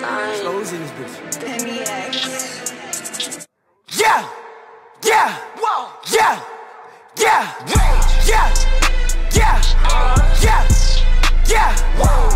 Slows in this bitch. Yeah! Yeah! Yeah! Yeah! Yeah! Yeah! Yeah! Yeah! Yeah!